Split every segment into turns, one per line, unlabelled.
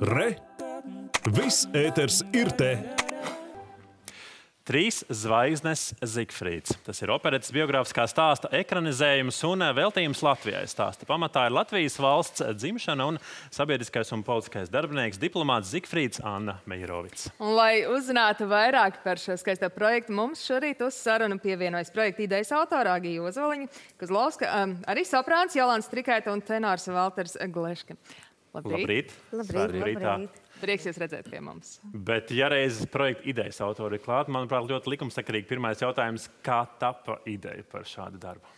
Re! Viss ēters ir te!
Trīs zvaigznes Zigfrīds. Tas ir operetes biogrāfiskā stāsta ekranizējums un veltījums Latvijai. Stāsta pamatā ir Latvijas valsts dzimšana un sabiedriskais un politiskais darbinieks diplomāts Zigfrīds Anna Meijerovics.
Un, lai uzzinātu vairāk par šo skaisto projektu, mums šorīt uz sarunu pievienojas projekta idejas autora Agija Ozoliņa, Kuzlovska, um, arī soprāns Jolants Trikaita un tenors Valters Gleška.
Labrīt!
Labrīt,
rītā.
labrīt.
Prieks jūs redzēt pie mums.
Bet, ja reiz projekta idejas autori ir klāt, manuprāt, ļoti likumsakarīgi pirmais jautājums, kā tapa ideja par šādu darbu?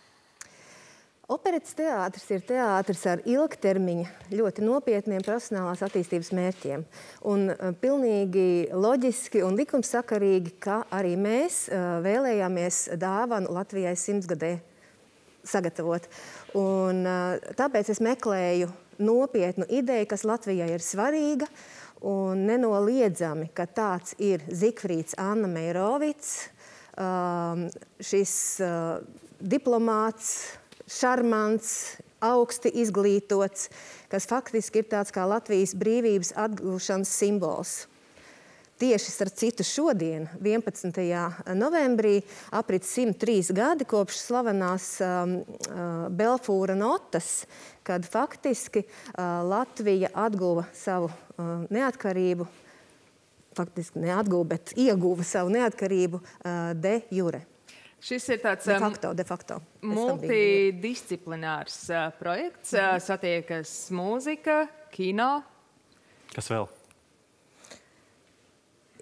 Operetes teātris ir teātris ar ilgtermiņa, ļoti nopietniem profesionālās attīstības mērķiem. Un uh, pilnīgi loģiski un likumsakarīgi, ka arī mēs uh, vēlējāmies dāvanu Latvijai simtsgadē sagatavot. Un, tāpēc es meklēju nopietnu ideju, kas Latvijai ir svarīga. Un nenoliedzami, ka tāds ir Zikfrīds Anna Meirovits, um, šis diplomāts, šarmants, augsti izglītots, kas faktiski ir tāds kā Latvijas brīvības atgūšanas simbols. Tieši starp citu šodien, 11. novembrī, aprit 103 gadi kopš slavenās um, uh, Belfūra notas, kad faktiski uh, Latvija atguva savu uh, neatkarību, faktiski neatguva, bet ieguva savu neatkarību uh, de jure.
Šis ir tāds
De
um,
facto, de facto.
Multidisciplinārs uh, projekts. Uh, satiekas mūzika, kino.
Kas vēl?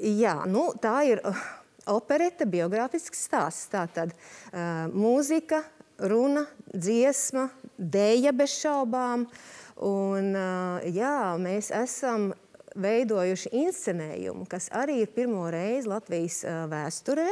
Jā, nu, tā ir uh, operete, biogrāfisks stāsts. Tā tad uh, mūzika, runa, dziesma, dēja bez šaubām. Un, uh, jā, mēs esam veidojuši inscenējumu, kas arī ir pirmo reizi Latvijas uh, vēsturē.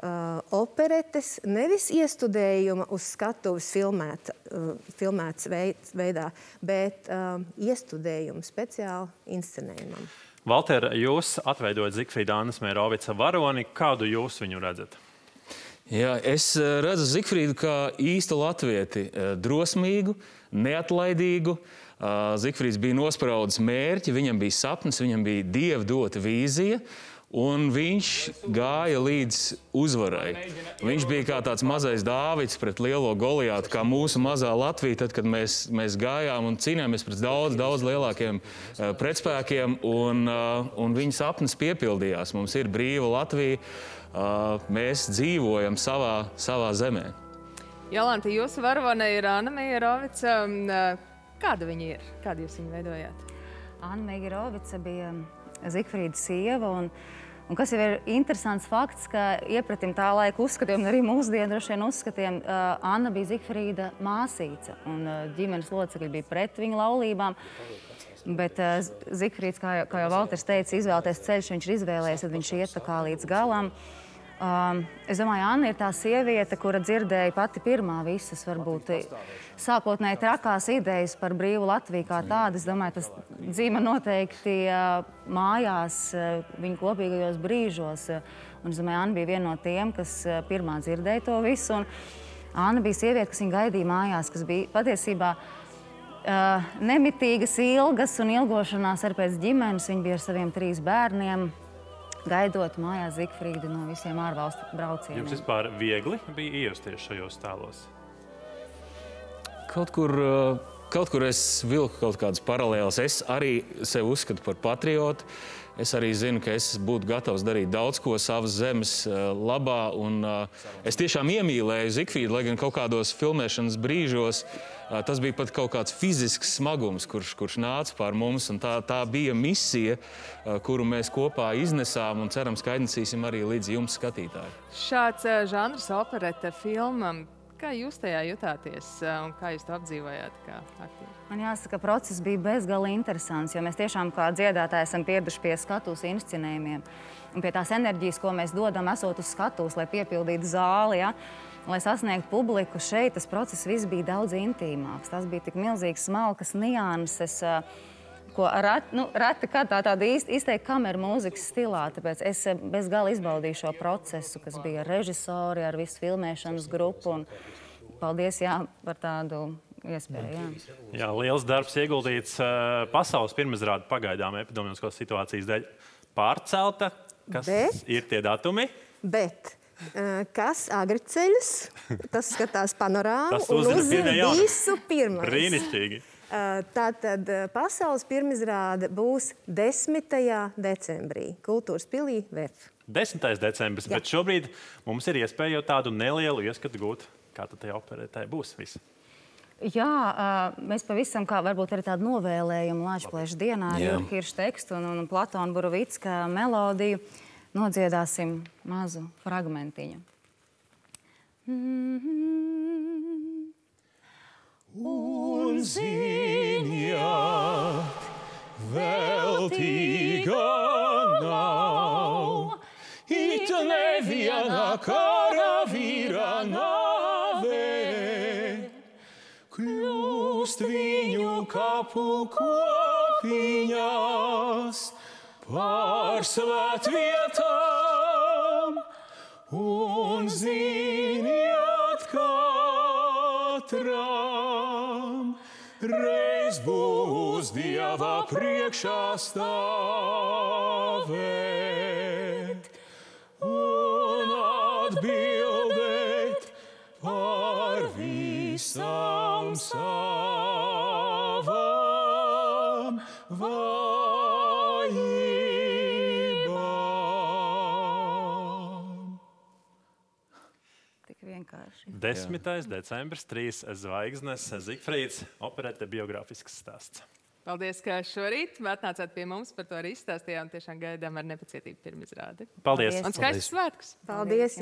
Uh, operetes nevis iestudējuma uz skatuves filmēt, uh, filmēts veid, veidā, bet uh, iestudējumu speciāli inscenējumam.
Valter, jūs atveidojat Zigfrīda Annas Meijerovica varoni. Kādu jūs viņu redzat?
Jā, es eh, redzu Zifrīdu kā īstu latvieti, eh, drosmīgu, neatlaidīgu. Eh, Zifrīds bija nospraudis mērķi, viņam bija sapnis, viņam bija dieva dota vīzija. Un viņš gāja līdz uzvarai. Viņš bija kā tāds mazais dāvids pret lielo goliātu, kā mūsu mazā Latvija, tad, kad mēs, mēs gājām un cīnījāmies pret daudz, daudz lielākiem uh, pretspēkiem. Un, uh, un viņa sapnis piepildījās. Mums ir brīva Latvija. Uh, mēs dzīvojam savā, savā zemē.
Jolanta, jūsu varone ir Anna Meijerovica. Um, Kāda viņa ir? Kādu jūs viņu veidojāt?
Anna Meijerovica bija Zikfrīda sieva. Un, un kas jau ir interesants fakts, ka iepratim tā laika uzskatiem, un arī mūsdienu droši vien uzskatiem, uh, Anna bija Zikfrīda māsīca. Un uh, ģimenes locekļi bija pret viņu laulībām. Bet uh, Zikfrīds, kā, jau- kā jau Valters teica, izvēlēties ceļš, viņš ir izvēlējies, tad viņš iet tā kā līdz galam. Um, es domāju, Anna ir tā sieviete, kura dzirdēja pati pirmā visas, varbūt sākotnēji trakās idejas par brīvu Latviju kā tādu. Es domāju, tas dzīve noteikti uh, mājās, uh, viņa kopīgajos brīžos. Uh, un es domāju, Anna bija viena no tiem, kas uh, pirmā dzirdēja to visu. Un Anna bija sieviete, kas viņu gaidīja mājās, kas bija patiesībā uh, nemitīgas, ilgas un ilgošanās ar pēc ģimenes. Viņa bija ar saviem trīs bērniem gaidot mājās Zigfrīdu no visiem ārvalstu braucieniem.
Jums vispār viegli bija iejusties šajos tēlos?
Kaut kur, uh, kaut kur es vilku kaut kādas paralēlas. Es arī sevi uzskatu par patriotu. Es arī zinu, ka es būtu gatavs darīt daudz ko savas zemes uh, labā. Un, uh, es tiešām iemīlēju Zikfrīdu, lai gan kaut kādos filmēšanas brīžos uh, tas bija pat kaut kāds fizisks smagums, kurš, kurš nāca pār mums. Tā, tā bija misija, kuru mēs kopā iznesām un cerams, ka aiznesīsim arī līdz jums, skatītāji.
Šāds žanrs, opereta filma. Kā jūs tajā jutāties uh, un kā jūs to apdzīvojāt? Kā aktieri?
Man jāsaka, process bija bezgalīgi interesants, jo mēs tiešām kā dziedātāji esam pieraduši pie skatuves inscenējumiem un pie tās enerģijas, ko mēs dodam, esot uz skatuves, lai piepildītu zāli. Ja? Lai sasniegtu publiku šeit, tas process viss bija daudz intīmāks. Tas bija tik milzīgs, smalks nianses. ā, Ko reti, nu, reti kā tā tāda īsti izteikti kameras mūzikas stilā. Tāpēc es ā, bez gala izbaudīju šo procesu, kas bija ar režisori, ar visu filmēšanas grupu. Un paldies jā, par tādu iespēja. Jā.
Jā, liels darbs ieguldīts uh, pasaules pirmizrāde pagaidām epidemioloģiskās situācijas dēļ. Pārcelta, kas
Bet-
ir tie datumi?
Bet eh, kas agri ceļus, tas skatās panorāmu
Tas
un
uzzina
visu pirmais.
Brīnišķīgi.
Eh, Tātad eh, pasaules pirmizrāde būs 10. decembrī Kultūras pilī VF.
10. decembris,
Jā.
bet šobrīd mums ir iespēja jau tādu nelielu ieskatu gūt, kā tad tajā operētē būs viss.
Jā, ā, mēs pavisam kā varbūt arī tādu novēlējumu Latvijas dienā ar. Jurku Kiršu tekstu un, un Platonu Burovicka melodiju nodziedāsim mazu fragmentiņu.
Un ziniet, veltīga nav, it neviena karavīra nāve. Kļūst viņu kapu kopiņās par svētvietām. Un ziniet, reiz būs Dieva priekšā stāvēt un atbildēt par visām savām
10. Jā. decembris, 3 zvaigznes, Zigfrīds, operēta biogrāfisks stāsts.
Paldies, ka šorīt atnācāt pie mums, par to arī izstāstījām. Tiešām gaidām ar nepacietību pirmizrādi.
Paldies!
Un skaistas svētkus!
Paldies! Paldies. Paldies.